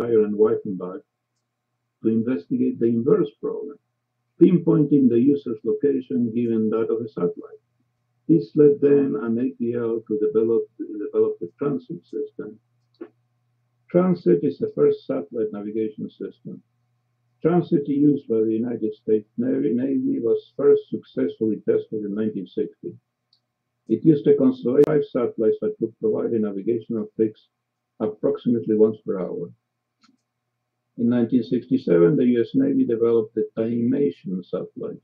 And Weiffenbach to investigate the inverse problem, pinpointing the user's location given that of a satellite. This led then an APL to develop, develop the Transit system. Transit is the first satellite navigation system. Transit used by the United States Navy, Navy was first successfully tested in 1960. It used a constellation of five satellites that could provide a navigational fix approximately once per hour. In 1967, the US Navy developed the Timation satellite,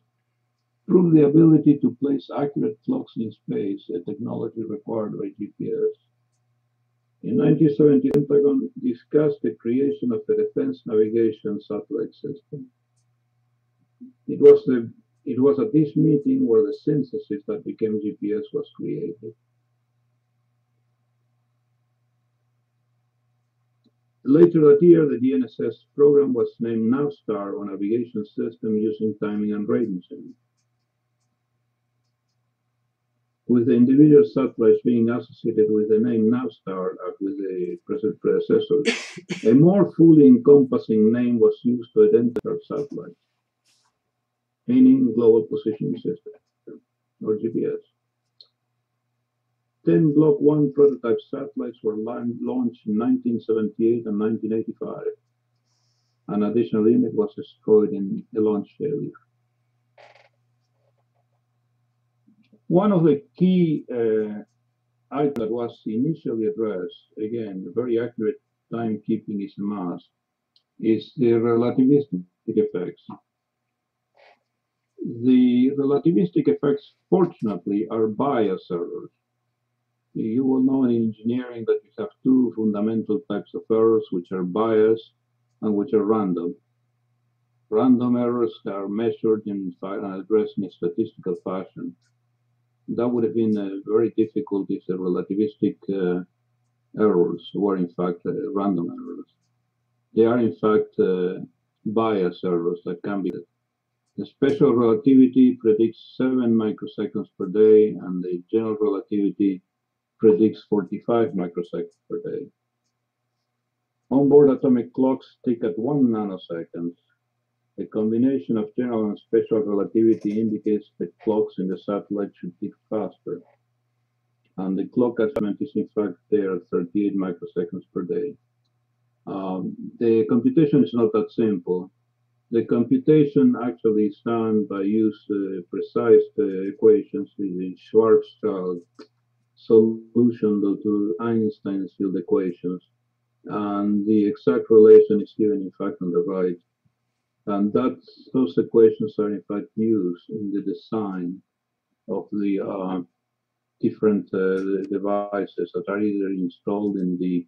proved the ability to place accurate clocks in space, a technology required by GPS. In 1970, Pentagon discussed the creation of a defense navigation satellite system. It was, the, it was at this meeting where the synthesis that became GPS was created. Later that year, the GNSS program was named Navstar, a navigation system using timing and radiating. With the individual satellites being associated with the name Navstar as uh, with the present predecessor, a more fully encompassing name was used to identify satellites, meaning Global Positioning System, or GPS. 10 Block 1 prototype satellites were launched in 1978 and 1985. An additional unit was destroyed in a launch failure. One of the key uh, items that was initially addressed, again, very accurate timekeeping is a must, is the relativistic effects. The relativistic effects, fortunately, are bias errors. You will know in engineering that you have two fundamental types of errors, which are bias and which are random. Random errors are measured and addressed in a statistical fashion that would have been uh, very difficult if the relativistic uh, errors were in fact uh, random errors. They are in fact uh, bias errors that can be. The special relativity predicts 7 microseconds per day and the general relativity predicts 45 microseconds per day. Onboard atomic clocks tick at 1 nanosecond a combination of general and special relativity indicates that clocks in the satellite should tick faster. And the clock adjustment is in fact there at 38 microseconds per day. Um, the computation is not that simple. The computation actually is done by use uh, precise uh, equations the Schwarzschild solution to Einstein's field equations. And the exact relation is given in fact on the right. And that those equations are in fact used in the design of the uh, different uh, devices that are either installed in the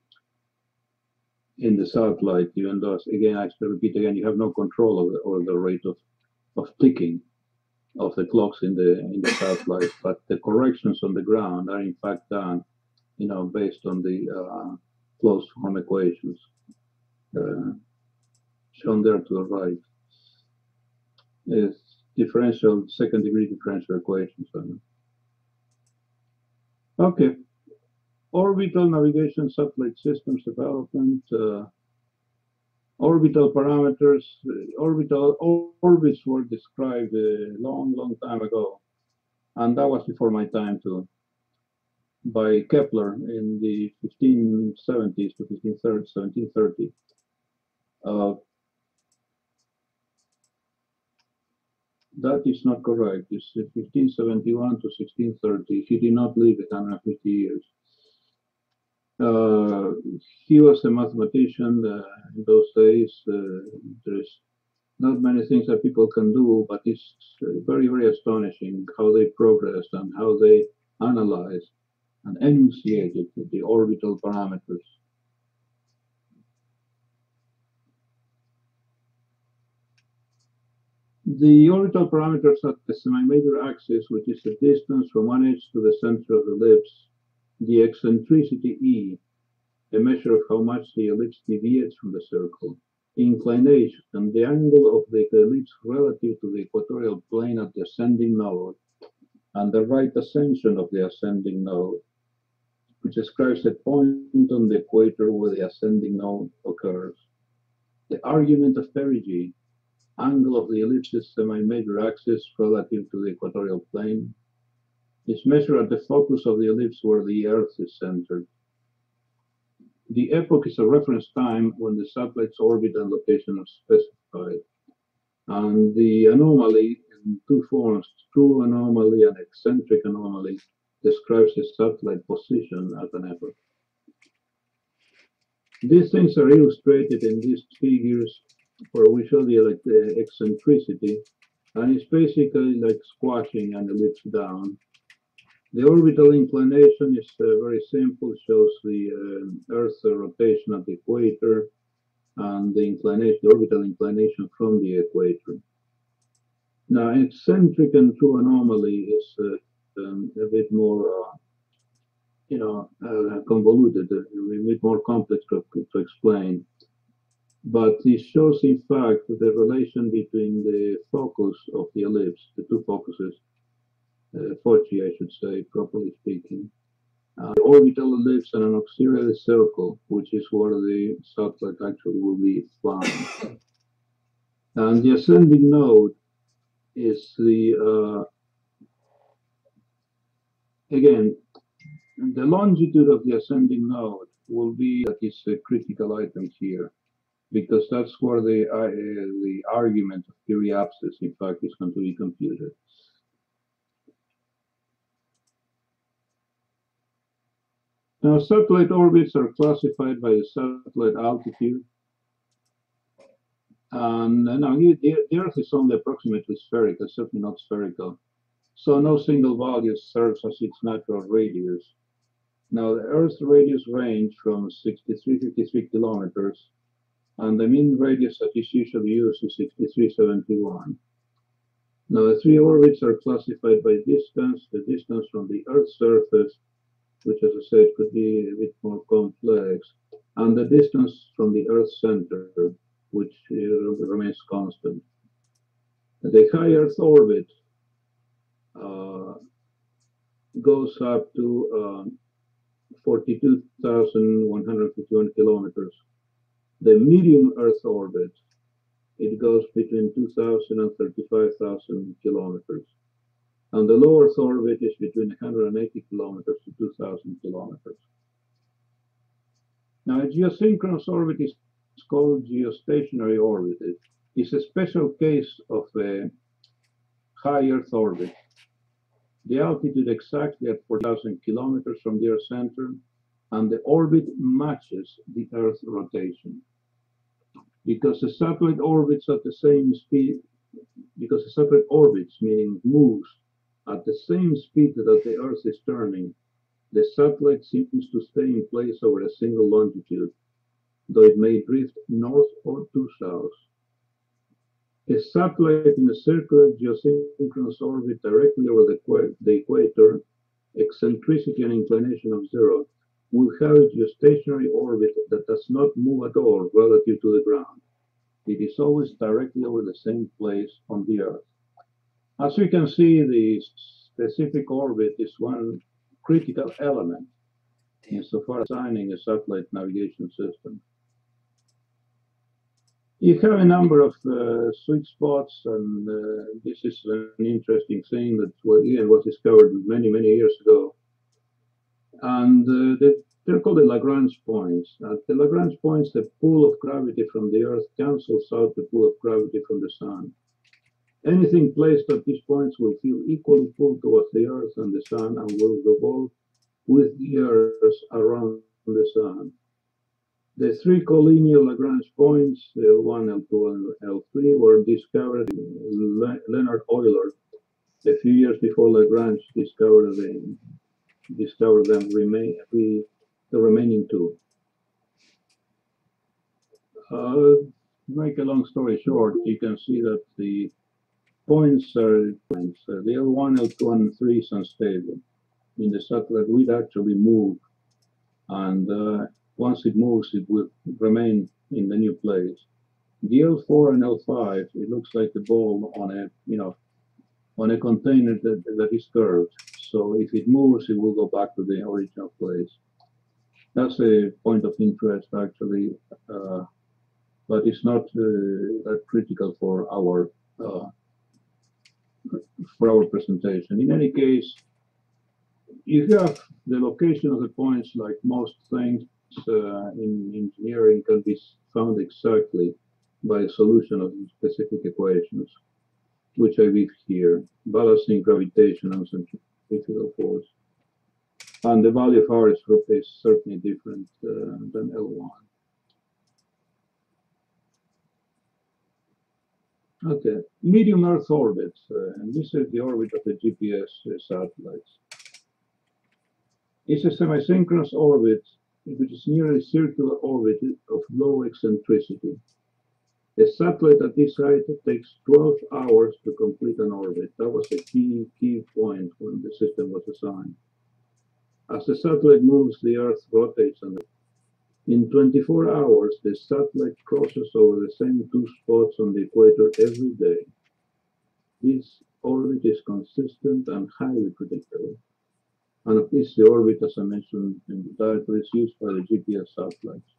in the satellite, even though again I repeat again, you have no control over, over the rate of, of ticking of the clocks in the in the satellite, but the corrections on the ground are in fact done, you know, based on the uh, closed form equations uh, shown there to the right is differential, second degree differential equations. Okay. Orbital navigation satellite systems development, uh, orbital parameters, uh, orbital orbits were described a long, long time ago. And that was before my time too, by Kepler in the 1570s to 1730. Uh, That is not correct. It's 1571 to 1630. He did not live 150 years. Uh, he was a mathematician uh, in those days. Uh, there's not many things that people can do, but it's very, very astonishing how they progressed and how they analyzed and enunciated the orbital parameters. The orbital parameters at the semi-major axis, which is the distance from one edge to the center of the ellipse, the eccentricity E, a measure of how much the ellipse deviates from the circle, inclination, and the angle of the ellipse relative to the equatorial plane at the ascending node, and the right ascension of the ascending node, which describes the point on the equator where the ascending node occurs. The argument of perigee, angle of the ellipse's semi-major axis relative to the equatorial plane, is measured at the focus of the ellipse where the Earth is centered. The epoch is a reference time when the satellite's orbit and location are specified. And the anomaly in two forms, true anomaly and eccentric anomaly, describes the satellite position at an epoch. These things are illustrated in these figures where we show the, uh, eccentricity, and it's basically like squashing an ellipse down. The orbital inclination is uh, very simple, it shows the uh, Earth's rotation at the equator and the inclination, the orbital inclination from the equator. Now, eccentric and true anomaly is uh, um, a bit more uh, you know, uh, convoluted, uh, a bit more complex to, to explain. But it shows, in fact, the relation between the focus of the ellipse, the two focuses, uh, foci, I should say, properly speaking, uh, the orbital lives and an auxiliary circle, which is where the satellite actually will be found. and the ascending node is the, uh, again, the longitude of the ascending node will be that is a critical item here, because that's where the uh, the argument of periapsis, in fact, is going to be computed. Now, satellite orbits are classified by the satellite altitude. And uh, now the, the Earth is only approximately spherical, certainly not spherical. So no single value serves as its natural radius. Now, the Earth's radius range from 6353 kilometers, and the mean radius that is usually used is 6371. Now, the three orbits are classified by distance, the distance from the Earth's surface, which, as I said, could be a bit more complex, and the distance from the Earth's center, which uh, remains constant. The high Earth orbit uh, goes up to um, 42,151 kilometers. The medium Earth orbit, it goes between 2,000 and 35,000 kilometers. And the low Earth orbit is between 180 kilometers to 2,000 kilometers. Now, a geosynchronous orbit is called geostationary orbit. It's a special case of a high Earth orbit the altitude exactly at 4,000 kilometers from the Earth center, and the orbit matches the Earth's rotation. Because the satellite orbits at the same speed, because the satellite orbits, meaning moves, at the same speed that the Earth is turning, the satellite seems to stay in place over a single longitude, though it may drift north or to south. A satellite in a circular geosynchronous orbit directly over the, the equator, eccentricity and inclination of zero, will have a geostationary orbit that does not move at all relative to the ground. It is always directly over the same place on the Earth. As we can see, the specific orbit is one critical element insofar as designing a satellite navigation system. You have a number of uh, sweet spots, and uh, this is an interesting thing that again was discovered many, many years ago. And uh, they, they're called the Lagrange points. At the Lagrange points, the pull of gravity from the Earth cancels out the pull of gravity from the Sun. Anything placed at these points will feel equally pulled towards the Earth and the Sun and will revolve with the Earth around the Sun. The three collinear Lagrange points, L1, L2, and L3, were discovered by Leonhard Euler a few years before Lagrange discovered them. Discovered them remain the remaining two. Uh, make a long story short, you can see that the points are points. The L1, L2, and 3 is unstable. In the satellite, we'd actually move, and uh, once it moves, it will remain in the new place. The L4 and L5, it looks like the ball on a, you know, on a container that, that is curved. So if it moves, it will go back to the original place. That's a point of interest, actually. Uh, but it's not uh, that critical for our uh, for our presentation. In any case, you have the location of the points like most things uh, in engineering can be found exactly by a solution of specific equations, which I leave here, balancing gravitation and centrifugal force. And the value of R is, is certainly different uh, than L1. Okay, medium Earth orbit, uh, and this is the orbit of the GPS uh, satellites. It's a semi-synchronous orbit, which is nearly circular orbit of low eccentricity. A satellite at this height takes 12 hours to complete an orbit. That was a key key point when the system was designed. As the satellite moves, the Earth rotates on it. In 24 hours, the satellite crosses over the same two spots on the equator every day. This orbit is consistent and highly predictable. And of this, the orbit, as I mentioned in the title, is used by the GPS satellites.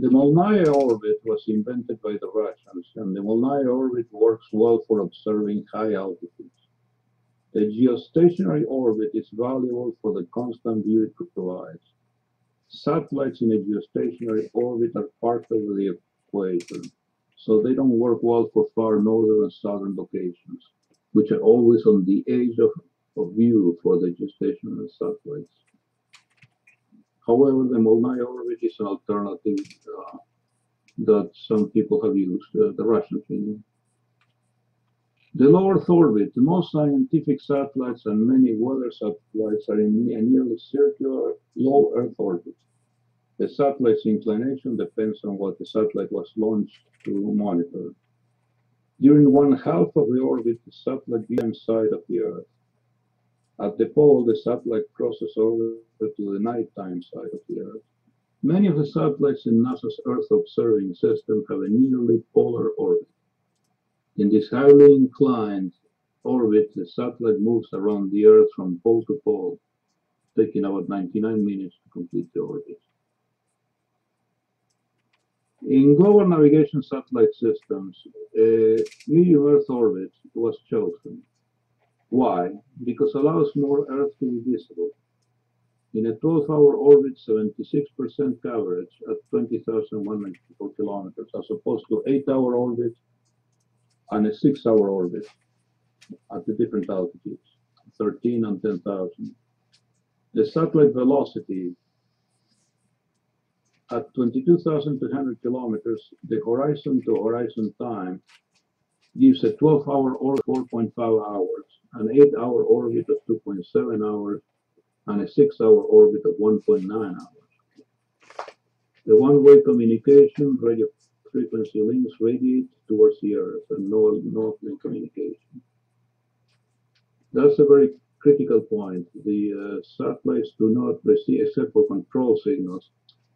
The Molniya orbit was invented by the Russians, and the Molniya orbit works well for observing high altitudes. The geostationary orbit is valuable for the constant view it provides. Satellites in a geostationary orbit are part of the equator, so they don't work well for far northern and southern locations, which are always on the edge of, of view for the geostationary satellites. However, the Molniya orbit is an alternative uh, that some people have used, uh, the Russian meaning. The low Earth orbit, the most scientific satellites and many weather satellites are in a nearly circular low Earth orbit. The satellite's inclination depends on what the satellite was launched to monitor. During one half of the orbit, the satellite beams side of the Earth. At the pole, the satellite crosses over to the nighttime side of the Earth. Many of the satellites in NASA's Earth observing system have a nearly polar orbit. In this highly inclined orbit, the satellite moves around the Earth from pole to pole, taking about 99 minutes to complete the orbit. In global navigation satellite systems, a medium Earth orbit was chosen. Why? Because it allows more Earth to be visible. In a 12-hour orbit, 76% coverage at 20,194 kilometers, as opposed to 8-hour orbit and a six-hour orbit at the different altitudes, 13 and 10,000. The satellite velocity at 22,200 kilometers, the horizon to horizon time gives a 12-hour orbit 4.5 hours, an 8-hour orbit of 2.7 hours, and a 6-hour orbit of 1.9 hours. The one-way communication radio frequency links radiate towards the Earth and no link communication. That's a very critical point. The uh, satellites do not receive, except for control signals,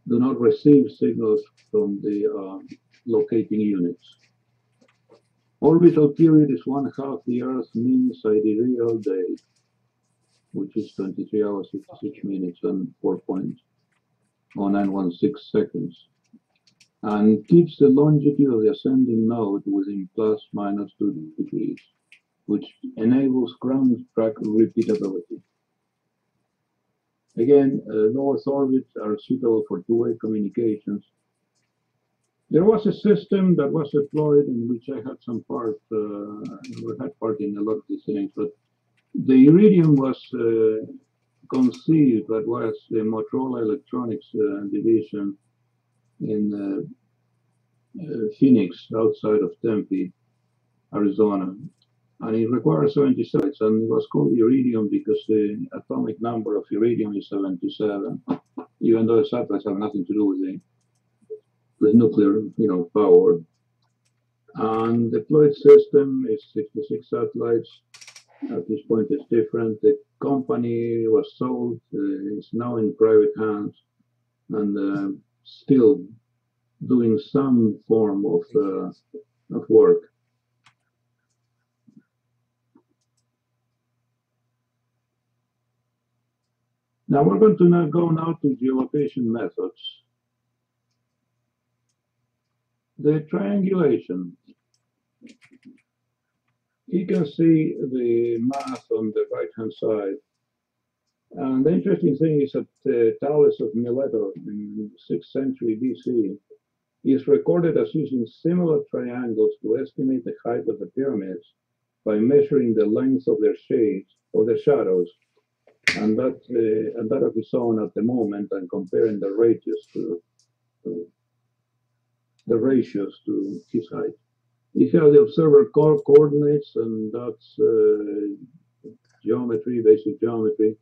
do not receive signals from the uh, locating units. Orbital period is one half the Earth's mean sidereal day, which is 23 hours, 56 minutes, and 4.0916 seconds and keeps the longitude of the ascending node within plus minus 2 degrees, which enables ground track repeatability. Again, uh, low Earth orbits are suitable for two-way communications. There was a system that was deployed in which I had some part, uh, had part in a lot of these things, but the Iridium was uh, conceived, that was the Motorola Electronics uh, division in uh, uh, Phoenix, outside of Tempe, Arizona. And it requires 77, and it was called iridium because the atomic number of iridium is 77, even though the satellites have nothing to do with the with nuclear, you know, power. And the deployed system is 66 satellites. At this point, it's different. The company was sold. Uh, it's now in private hands, and uh, still doing some form of, uh, of work. Now we're going to now go now to geolocation methods. The triangulation. You can see the math on the right hand side. And the interesting thing is that uh, Thales of Mileto in 6th century BC is recorded as using similar triangles to estimate the height of the pyramids by measuring the length of their shades or the shadows and that uh, and that of his own at the moment and comparing the ratios to, to the ratios to his height. He has the observer co coordinates and that's uh, geometry, basic geometry.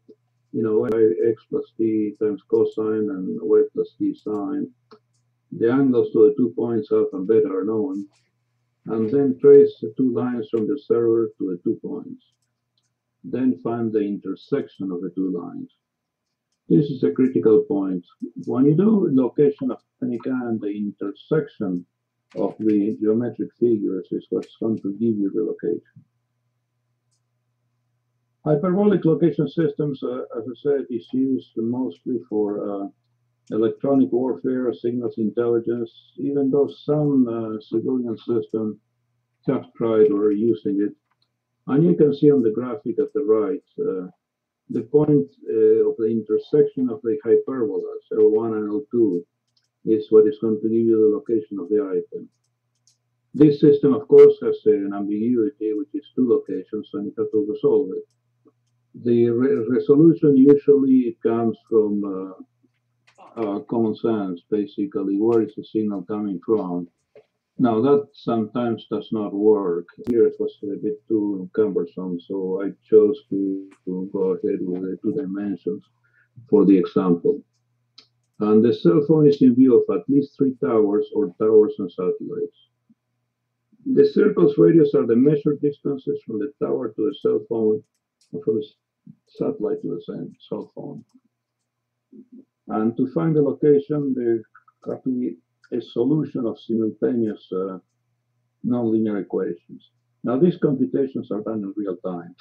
You know, x plus t times cosine and y plus t sine. The angles to the two points alpha and beta are known. And then trace the two lines from the server to the two points then find the intersection of the two lines. This is a critical point. When you do location of any kind, the intersection of the geometric figures is what's going to give you the location. Hyperbolic location systems, uh, as I said, is used mostly for uh, electronic warfare, signals intelligence, even though some uh, civilian systems have tried or are using it and you can see on the graphic at the right, uh, the point uh, of the intersection of the hyperbolas, L1 and L2, is what is going to give you the location of the item. This system, of course, has an ambiguity, which is two locations, and you have to resolve it. The re resolution usually comes from uh, common sense, basically, where is the signal coming from? Now that sometimes does not work. Here it was a bit too cumbersome, so I chose to, to go ahead with the two dimensions for the example. And the cell phone is in view of at least three towers or towers and satellites. The circle's radius are the measured distances from the tower to the cell phone, from the satellite to the same cell phone. And to find the location, there have to be a solution of simultaneous uh, nonlinear equations. Now these computations are done in real time.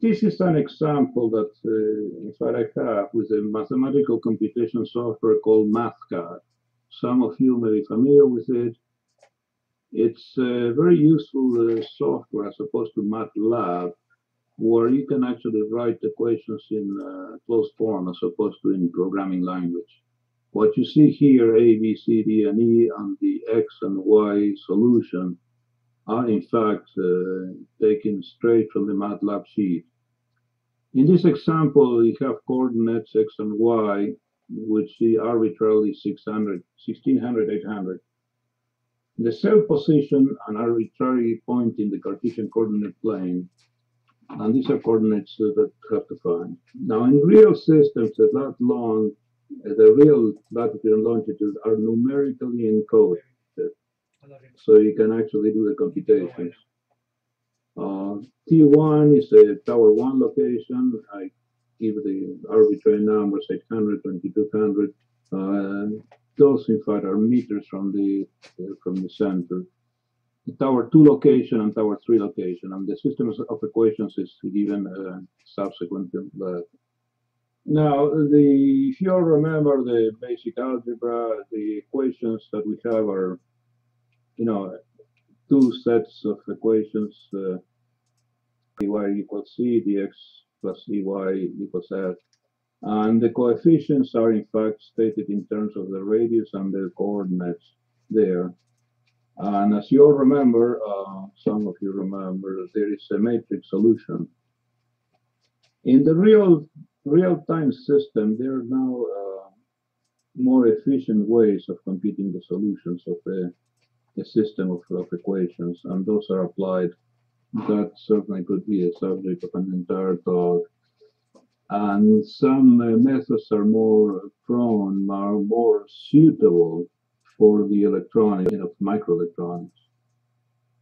This is an example that uh, I have with a mathematical computation software called MathCAD. Some of you may be familiar with it. It's a very useful uh, software as opposed to MATLAB, where you can actually write equations in uh, closed form as opposed to in programming language. What you see here, A, B, C, D, and E, and the X and Y solution are in fact uh, taken straight from the MATLAB sheet. In this example, we have coordinates X and Y, which are arbitrarily 600, 1600, 800. The cell position an arbitrary point in the Cartesian coordinate plane, and these are coordinates that have to find. Now, in real systems that long, the real latitude and longitude are numerically encoded. So you can actually do the computations. Uh, T1 is a tower 1 location. I give the arbitrary numbers 800, 2200. Uh, those, in fact, are meters from the uh, from the center. The tower 2 location and tower 3 location. And the system of equations is given uh, subsequent. Now, the if you all remember the basic algebra, the equations that we have are, you know, two sets of equations, uh, dy equals c, dx plus dy equals f. And the coefficients are in fact stated in terms of the radius and the coordinates there. And as you all remember, uh, some of you remember, there is a matrix solution. In the real real-time system, there are now uh, more efficient ways of computing the solutions of a, a system of, of, equations, and those are applied. That certainly could be a subject of an entire talk. And some uh, methods are more prone, are more suitable for the electronics, you know, microelectronics.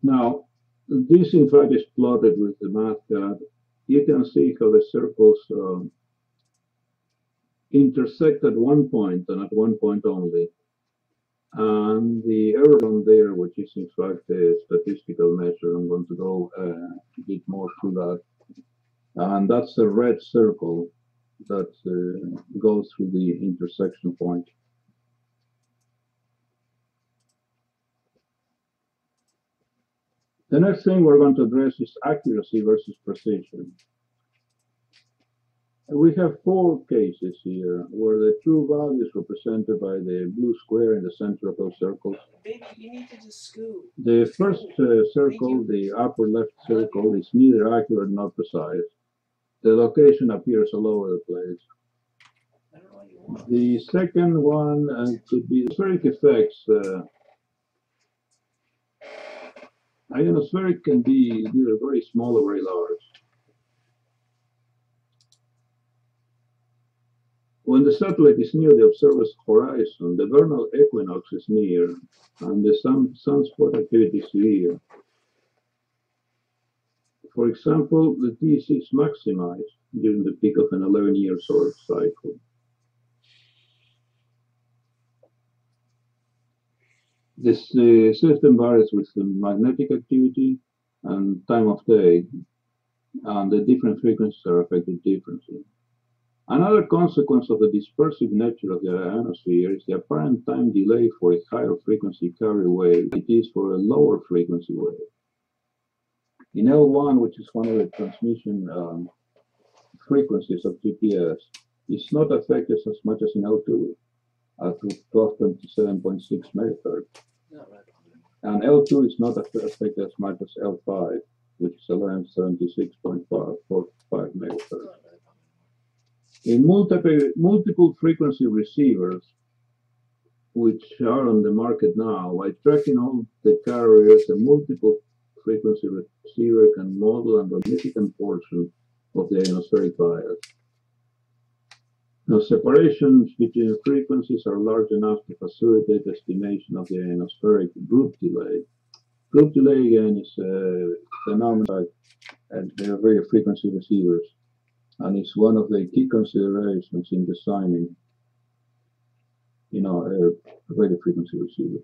Now, this in fact is plotted with the MathCAD. You can see how the circles um, intersect at one point and at one point only. And the error on there, which is in fact a statistical measure, I'm going to go uh, a bit more through that. And that's the red circle that uh, goes through the intersection point. The next thing we're going to address is accuracy versus precision. We have four cases here where the true value is represented by the blue square in the center of those circles. Baby, you need to just scoot. The first uh, circle, the upper left circle, is neither accurate nor precise. The location appears all over the place. I don't know what you want. The second one uh, could be spheric effects. Uh, ionospheric can be either very small or very large. When the satellite is near the observer's horizon, the vernal equinox is near, and the sun, sunspot activity is severe. For example, the TC is maximized during the peak of an 11-year solar cycle. This uh, system varies with the magnetic activity and time of day, and the different frequencies are affected differently. Another consequence of the dispersive nature of the ionosphere is the apparent time delay for a higher frequency carrier wave it is for a lower frequency wave. In L1, which is one of the transmission um, frequencies of GPS, it's not affected as much as in L2 at 1227.6 megahertz. And L2 is not aff- affected as much as L5, which is 1176.45 megahertz. In multiple, multiple frequency receivers, which are on the market now, by tracking all the carriers, a multiple frequency receiver can model a significant portion of the ionospheric bias. Now, separations between frequencies are large enough to facilitate estimation of the ionospheric group delay. Group delay, again, is a phenomenon and they are very frequency receivers and it's one of the key considerations in designing, you know, a radio frequency receiver.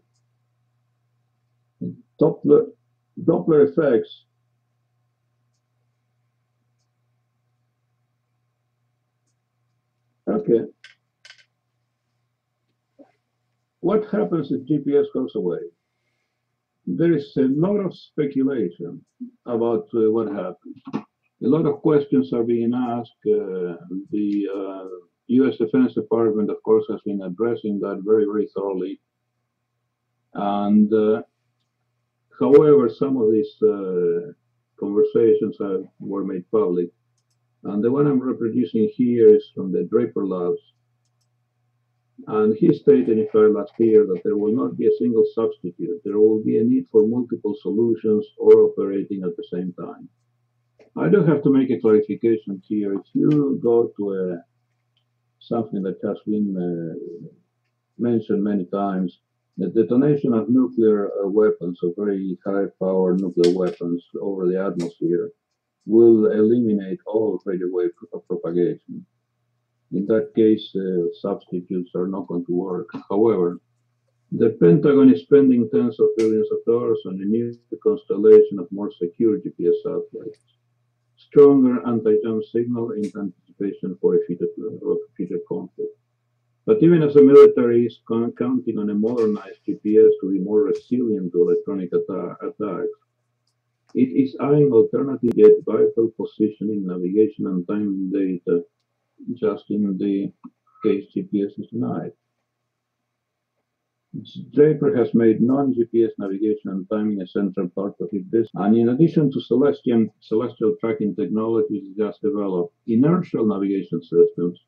Doppler, Doppler effects. Okay. What happens if GPS goes away? There is a lot of speculation about uh, what happens a lot of questions are being asked. Uh, the uh, U.S. Defense Department, of course, has been addressing that very, very thoroughly. And uh, however, some of these uh, conversations have, were made public. And the one I'm reproducing here is from the Draper Labs. And he stated, in fact, last year that there will not be a single substitute. There will be a need for multiple solutions or operating at the same time. I do have to make a clarification here. If you go to a, something that has been uh, mentioned many times, the detonation of nuclear uh, weapons, of very high power nuclear weapons over the atmosphere, will eliminate all radio wave propagation. In that case, uh, substitutes are not going to work. However, the Pentagon is spending tens of billions of dollars on a new constellation of more secure GPS satellites stronger anti-jam signal in anticipation for a future, of future conflict. But even as the military is counting on a modernized GPS to be more resilient to electronic atta- attacks, it is eyeing alternative yet vital positioning, navigation, and timing data, just in the case GPS is denied. Draper has made non-GPS navigation and timing a central part of its business. And in addition to celestial, celestial tracking technologies, just developed inertial navigation systems,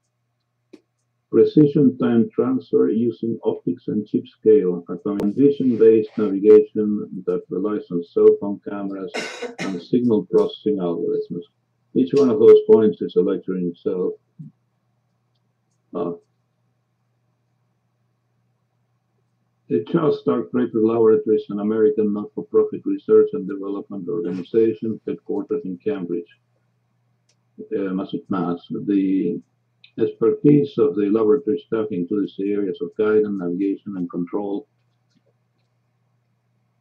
precision time transfer using optics and chip scale, atomic vision-based navigation that relies on cell phone cameras and signal processing algorithms. Each one of those points is a lecture in itself. Uh, The Charles Stark Draper Laboratory is an American not-for-profit research and development organization headquartered in Cambridge, uh, Mass. The expertise of the laboratory staff includes the areas of guidance, navigation, and control,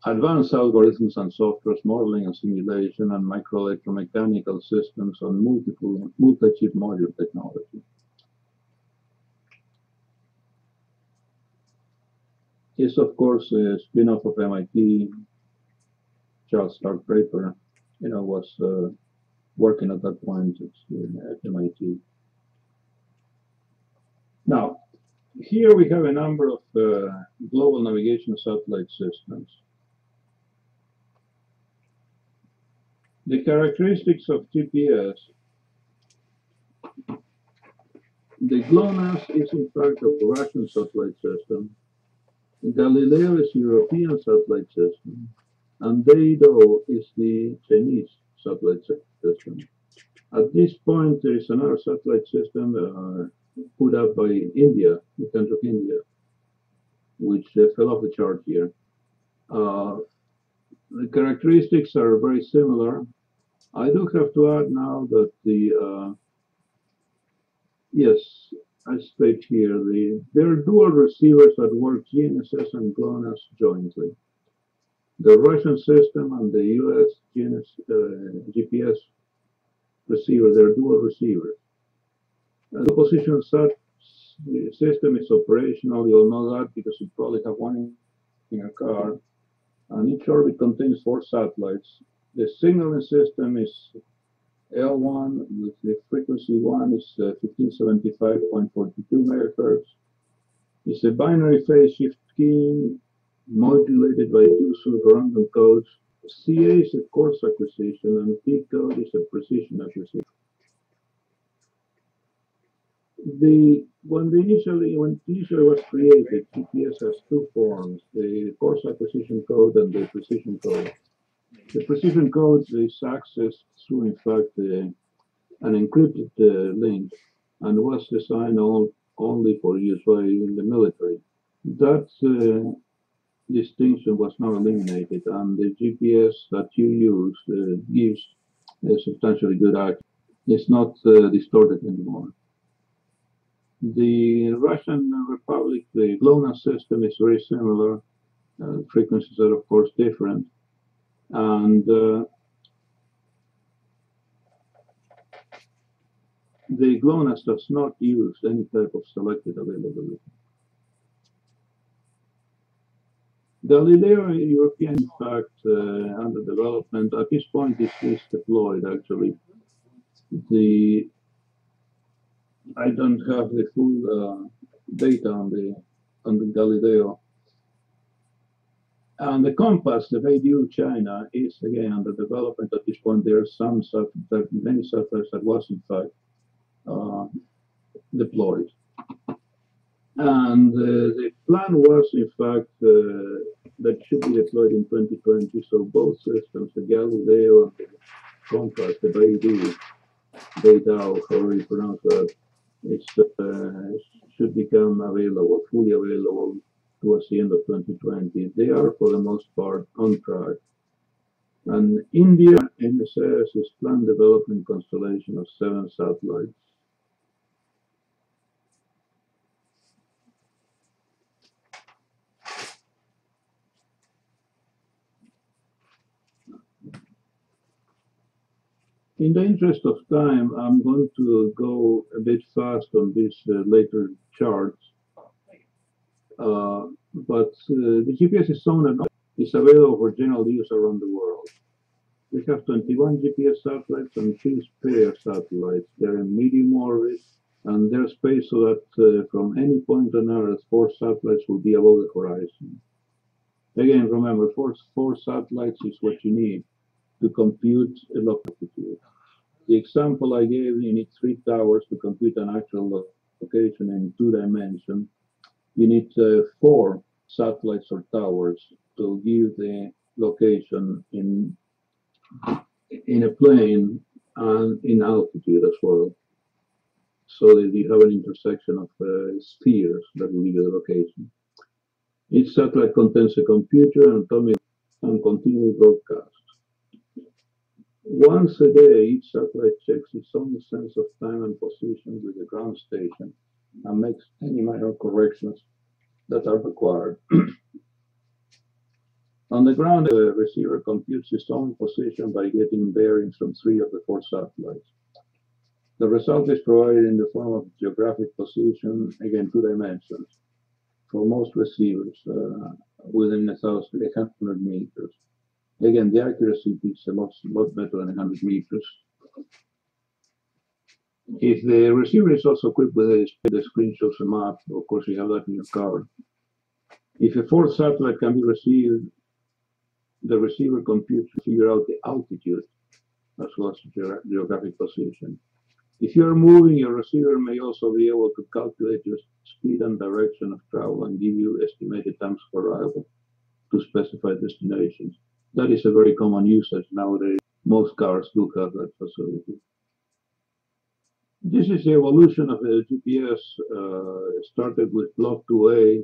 advanced algorithms and software, modeling and simulation, and microelectromechanical systems on multiple multi-chip module technology. is of course a spin-off of MIT. Charles Stark Draper, you know, was uh, working at that point at MIT. Now, here we have a number of uh, global navigation satellite systems. The characteristics of GPS. The GLONASS is in fact a Russian satellite system. Galileo is European satellite system. And Beidou is the Chinese satellite system. At this point, there is another satellite system uh, put up by India, the country of India, which uh, fell off the chart here. Uh, the characteristics are very similar. I do have to add now that the, uh, yes, I state here, the, there are dual receivers that work GNSS and GLONASS jointly. The Russian system and the US GNS, uh, GPS receiver, they're dual receivers. Uh, the position search system is operational, you'll know that because you probably have one in your car and each orbit contains four satellites. The signaling system is L1 with the frequency 1 is uh, 1575.42 megahertz. It's a binary phase shift keying modulated by two pseudo-random codes. CA is a coarse acquisition and P code is a precision acquisition the when the initially when initially was created, GPS has two forms: the coarse acquisition code and the precision code. The precision code is accessed through, in fact, uh, an encrypted uh, link and was designed all, only for use by the military. That uh, distinction was now eliminated, and the GPS that you use uh, gives a substantially good accuracy. It's not uh, distorted anymore. The Russian Republic, the GLONASS system is very similar. Uh, frequencies are, of course, different. And uh, the GLONASS does not use any type of selective availability. Galileo European, in fact, uh, under development, at this point is, is deployed actually. The I don't have the full uh, data on the on the Galileo. And the Compass, the Beidou China, is again under development at this point. There are some there many satellites that was in fact uh, deployed. And uh, the plan was, in fact, uh, that should be deployed in 2020. So both systems, the Galileo and the Compass, the Beidou, Beidou, however you pronounce that, it uh, should become available, fully available towards the end of 2020. They are, for the most part, on track. And India NSS is planned development constellation of seven satellites. In the interest of time, I'm going to go a bit fast on these uh, later charts. Uh, but uh, the GPS is is available for general use around the world. We have 21 GPS satellites and two spare satellites. They're in medium orbit and they're spaced so that uh, from any point on Earth, four satellites will be above the horizon. Again, remember, four, four satellites is what you need to compute a localitude. The example I gave, you need three towers to compute an actual location in two dimensions. You need uh, four satellites or towers to give the location in in a plane and in altitude as well. So that you have an intersection of uh, spheres that will give you the location. Each satellite contains a computer and and continuous broadcast. Once a day, each satellite checks its own sense of time and position with the ground station and makes any minor corrections that are required. On the ground, the receiver computes its own position by getting bearings from three of the four satellites. The result is provided in the form of geographic position, again, two dimensions, for most receivers uh, within 1,800 meters. Again, the accuracy is a lot, lot better than 100 meters. If the receiver is also equipped with a the a map, of course you have that in your car. If a fourth satellite can be received, the receiver computes to figure out the altitude as well as the geographic position. If you are moving, your receiver may also be able to calculate your speed and direction of travel and give you estimated times for arrival to specified destinations. That is a very common usage nowadays. Most cars do have that facility. This is the evolution of the GPS. Uh, started with Block 2A,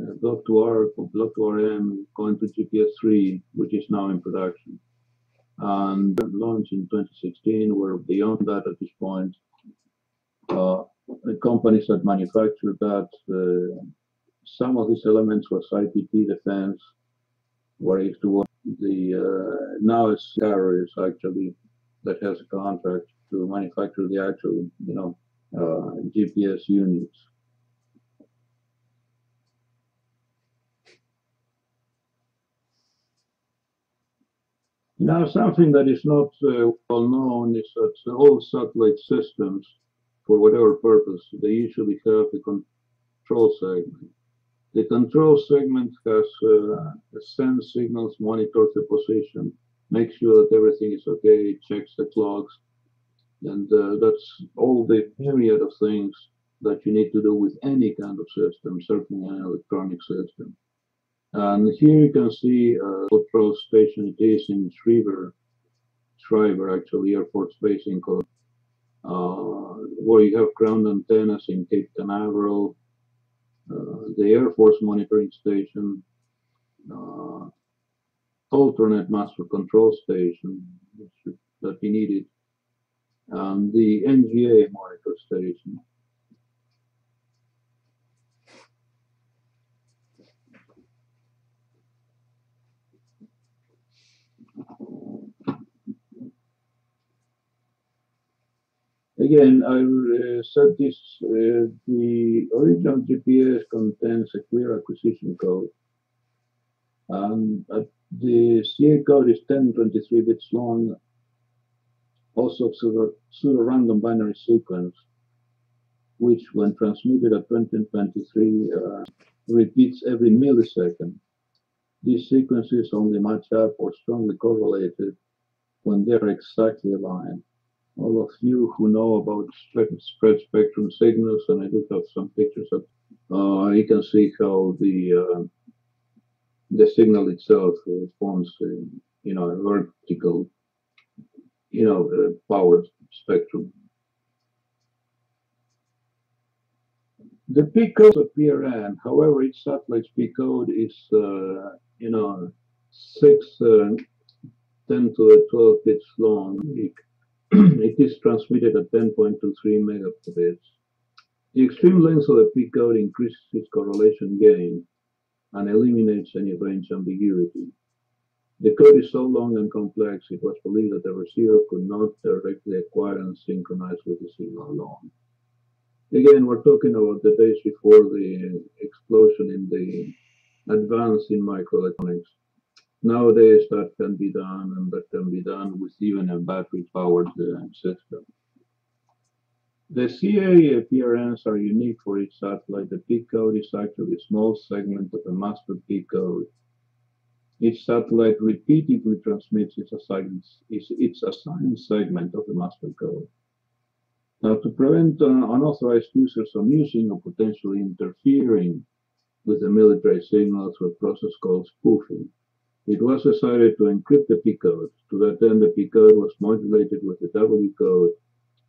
uh, Block 2R, Block 2RM, going to GPS 3, which is now in production. And launched in 2016. We're beyond that at this point. Uh, the companies that manufacture that, uh, some of these elements was ITT Defense, where I used to work. The uh, now it's Skyros actually that has a contract to manufacture the actual, you know, uh, GPS units. Now, something that is not uh, well known is that all satellite systems, for whatever purpose, they usually have a control segment. The control segment has uh, sends signals, monitors the position, makes sure that everything is okay, checks the clocks, and uh, that's all the myriad of things that you need to do with any kind of system, certainly an electronic system. And here you can see uh, what station it is in Schriever, Schriever actually, Air Force Base in Cologne, uh, where you have ground antennas in Cape Canaveral, the Air Force monitoring station, uh, alternate master control station that we needed um, the NGA monitor station. Again, I uh, said this, uh, the original GPS contains a clear acquisition code. Um, the CA code is 1023 bits long also pseudo-random binary sequence, which when transmitted at 2023 uh, repeats every millisecond. These sequences only match up or strongly correlated when they're exactly aligned. All of you who know about spread spectrum signals, and I do have some pictures of, uh, you can see how the uh, the signal itself forms, you know, a vertical you know, the power spectrum. The P code of PRN, however, each satellite's P code is, uh, you know, 6, uh, 10 to the 12 bits long. is transmitted at 10.23 megabits. The extreme length of the P code increases its correlation gain and eliminates any range ambiguity. The code is so long and complex, it was believed that the receiver could not directly acquire and synchronize with the signal alone. Again, we're talking about the days before the explosion in the advance in microelectronics. Nowadays, that can be done, and that can be done with even a battery-powered uh, system. The CA PRNs are unique for each satellite. The P code is actually a small segment of a master P code each satellite repeatedly transmits its assigned, its assigned segment of the master code. Now, to prevent uh, unauthorized users from using or potentially interfering with the military signal through a process called spoofing, it was decided to encrypt the P code. To that end, the P code was modulated with the W code,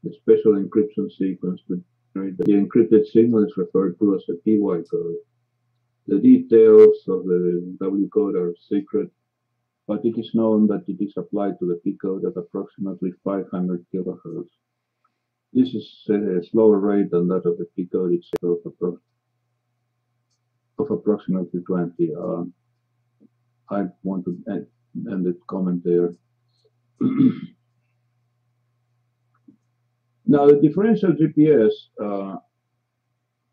a special encryption sequence to generate the encrypted signal is referred to as the PY code. The details of the W code are secret, but it is known that it is applied to the P code at approximately 500 kilohertz. This is a slower rate than that of the P code itself, of approximately 20. Uh, I want to end, the comment there. now, the differential GPS uh,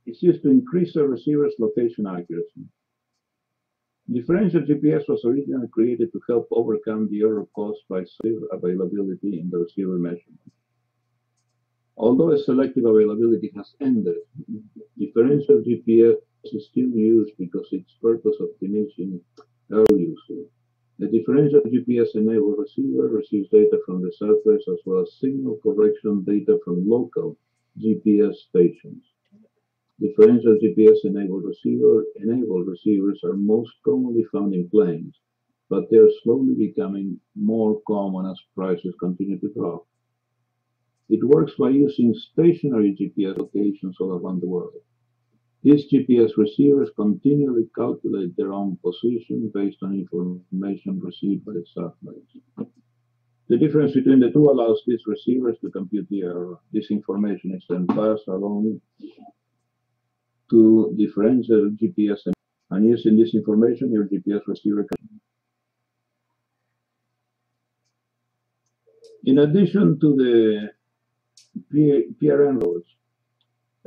it's used to increase the receiver's location accuracy. Differential GPS was originally created to help overcome the error caused by availability in the receiver measurement. Although selective availability has ended, differential GPS is still used because its purpose of diminishing error usage. The differential GPS-enabled receiver receives data from the surface as well as signal correction data from local GPS stations. Differential GPS-enabled receiver enabled receivers are most commonly found in planes, but they are slowly becoming more common as prices continue to drop. It works by using stationary GPS locations all around the world. These GPS receivers continually calculate their own position based on information received by the satellites. The difference between the two allows these receivers to compute the error. This information is then passed along to differential GPS and using this information your GPS receiver can. In addition to the PRN roads,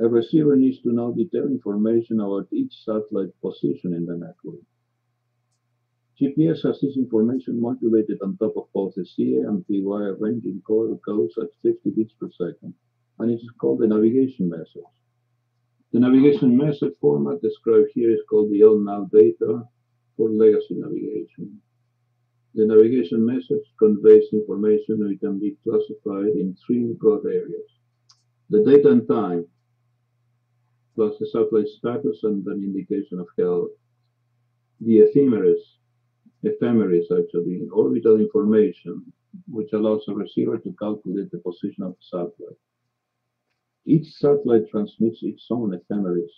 a receiver needs to know detailed information about each satellite position in the network. GPS has this information modulated on top of both the CA and PY ranging code codes at 50 bits per second, and it is called the navigation message. The navigation message format described here is called the LNAV data for legacy navigation. The navigation message conveys information which can be classified in three broad areas. The date and time, plus the satellite status and an indication of health. The ephemeris, ephemeris actually, orbital information, which allows a receiver to calculate the position of the satellite. Each satellite transmits its own ephemeris.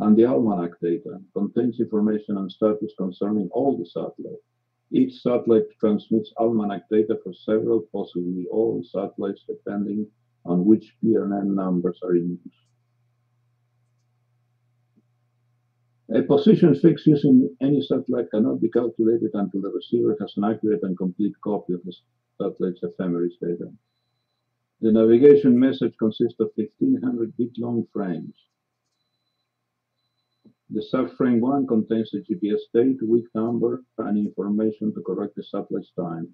And the almanac data contains information and status concerning all the satellites. Each satellite transmits almanac data for several, possibly all satellites, depending on which PNN numbers are in use. A position fix using any satellite cannot be calculated until the receiver has an accurate and complete copy of the satellite's ephemeris data. The navigation message consists of 1500 bit long frames. The subframe 1 contains the GPS date, week number, and information to correct the satellite's time.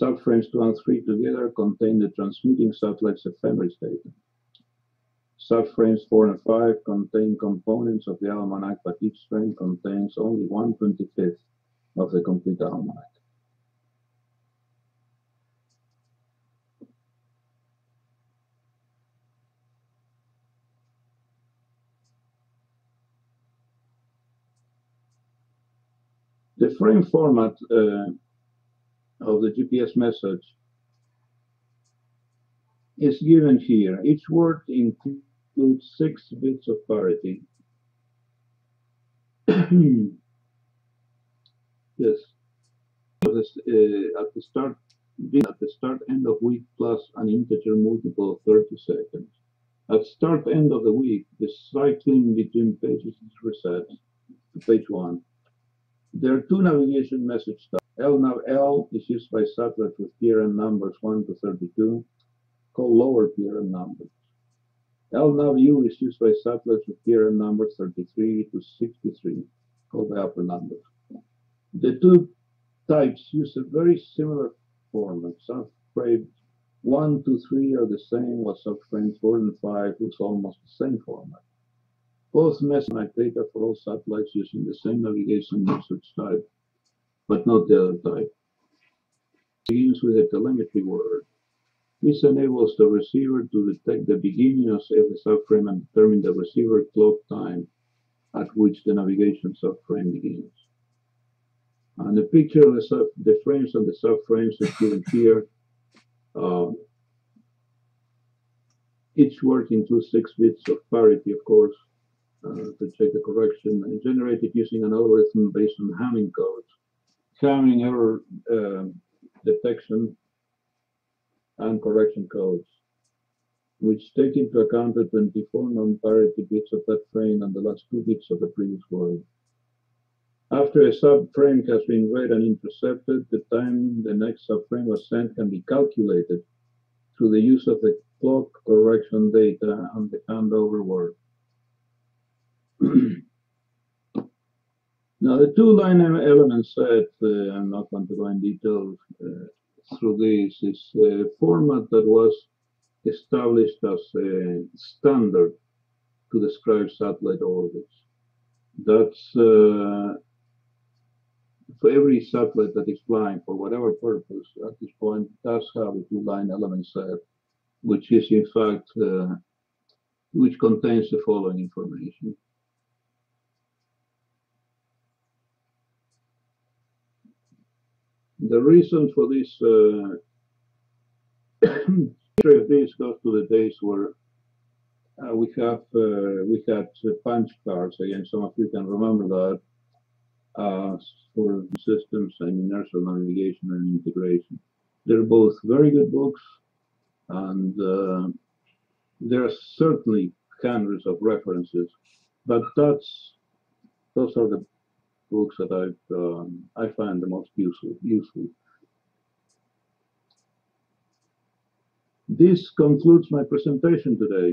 Subframes 2 and 3 together contain the transmitting satellite's ephemeris data. Subframes 4 and 5 contain components of the almanac, but each frame contains only 1 25th of the complete almanac. The frame format uh, of the GPS message is given here. Each word includes six bits of parity. yes. Uh, at the start at the start end of week plus an integer multiple of 30 seconds. At start end of the week, the cycling between pages is reset to page one. There are two navigation message types. LNAV L is used by satellites with PRN numbers 1 to 32, called lower PRN numbers. LNAV U is used by satellites with PRN numbers 33 to 63, called the upper numbers. The two types use a very similar format. Subframe 1 to 3 are the same, while subframes 4 and 5 use almost the same format. Both measure data for all satellites using the same navigation message type, but not the other type. Begins with a telemetry word. This enables the receiver to detect the beginning of every subframe and determine the receiver clock time at which the navigation subframe begins. And the picture of the, sub, the frames and the subframes is given here. Um, each word includes six bits of parity, of course, uh, to check the correction and generated using an algorithm based on Hamming codes. Hamming error uh, detection and correction codes, which take into account the 24 non-parity bits of that frame and the last two bits of the previous word. After a subframe has been read and intercepted, the time the next subframe was sent can be calculated through the use of the clock correction data and the handover word. Now, the two line elements set, uh, I'm not going to go in detail uh, through this, is a format that was established as a standard to describe satellite orbits. That's uh, for every satellite that is flying for whatever purpose at this point does have a two line element set, which is in fact, uh, which contains the following information. The reason for this uh, history of this goes to the days where uh, we have uh, we had uh, punch cards. Again, some of you can remember that uh, for systems and inertial navigation and integration. They're both very good books, and uh, there are certainly hundreds of references. But that's those are the books that I've um, I find the most useful. Useful. This concludes my presentation today.